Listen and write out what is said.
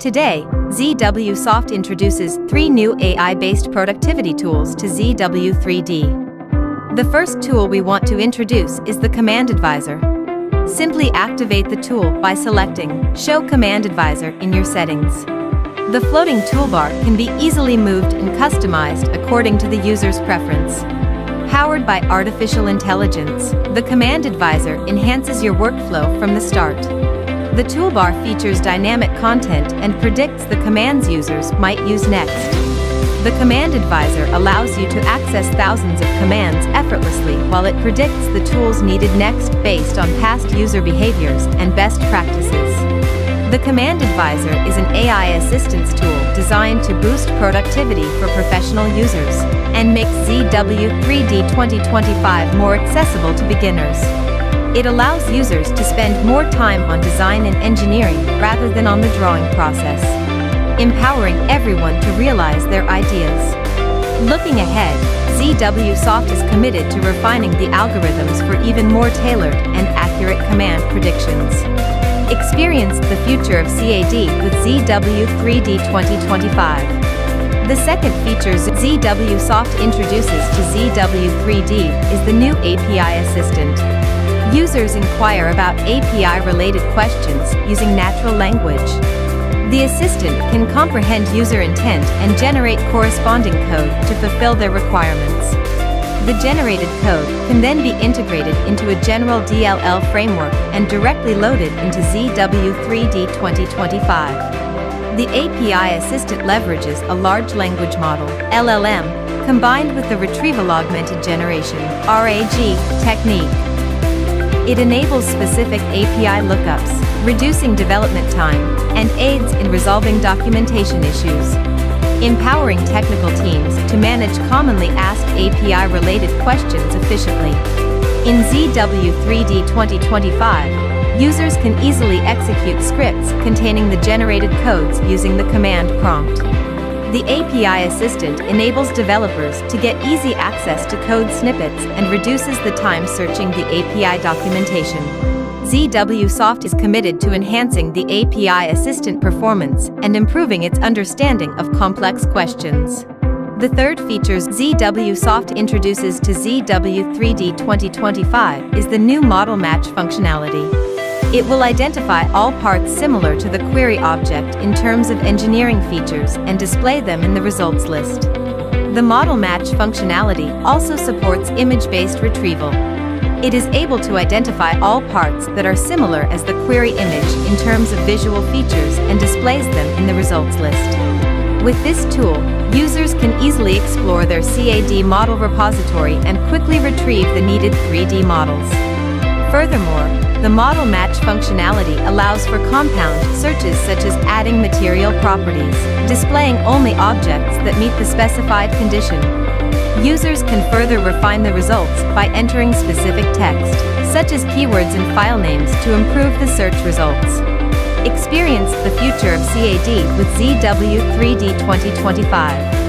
Today, ZW Soft introduces three new AI-based productivity tools to ZW3D. The first tool we want to introduce is the Command Advisor. Simply activate the tool by selecting Show Command Advisor in your settings. The floating toolbar can be easily moved and customized according to the user's preference. Powered by artificial intelligence, the Command Advisor enhances your workflow from the start. The toolbar features dynamic content and predicts the commands users might use next. The Command Advisor allows you to access thousands of commands effortlessly while it predicts the tools needed next based on past user behaviors and best practices. The Command Advisor is an AI assistance tool designed to boost productivity for professional users and makes ZW3D 2025 more accessible to beginners. It allows users to spend more time on design and engineering rather than on the drawing process, empowering everyone to realize their ideas. Looking ahead, ZWSoft is committed to refining the algorithms for even more tailored and accurate command predictions. Experience the future of CAD with ZW 3D 2025. The second feature ZWSoft introduces to ZW 3D is the new API Assistant. Users inquire about API-related questions using natural language. The assistant can comprehend user intent and generate corresponding code to fulfill their requirements. The generated code can then be integrated into a general DLL framework and directly loaded into ZW3D 2025. The API Assistant leverages a large language model, LLM, combined with the Retrieval Augmented Generation, RAG, technique. It enables specific API lookups, reducing development time, and aids in resolving documentation issues. Empowering technical teams to manage commonly asked API-related questions efficiently. In ZW3D 2025, users can easily execute scripts containing the generated codes using the command prompt. The API Assistant enables developers to get easy access to code snippets and reduces the time searching the API documentation. ZWSoft is committed to enhancing the API Assistant performance and improving its understanding of complex questions. The third feature ZWSoft introduces to ZW3D 2025 is the new model match functionality. It will identify all parts similar to the query object in terms of engineering features and display them in the results list. The model match functionality also supports image-based retrieval. It is able to identify all parts that are similar as the query image in terms of visual features and displays them in the results list. With this tool, users can easily explore their CAD model repository and quickly retrieve the needed 3D models. Furthermore, the model match functionality allows for compound searches such as adding material properties, displaying only objects that meet the specified condition. Users can further refine the results by entering specific text, such as keywords and file names to improve the search results. Experience the future of CAD with ZW3D 2025.